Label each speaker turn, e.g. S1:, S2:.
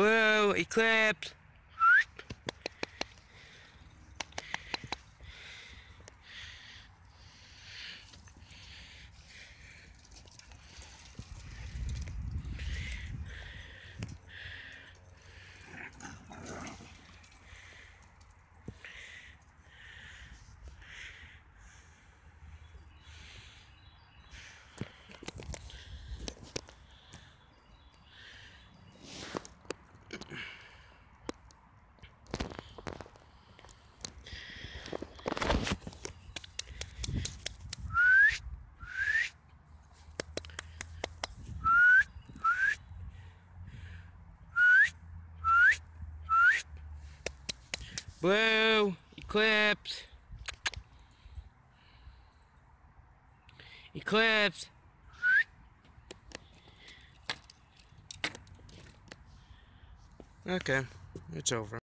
S1: Blue, Eclipse. Blue, Eclipse. Eclipse. Okay, it's over.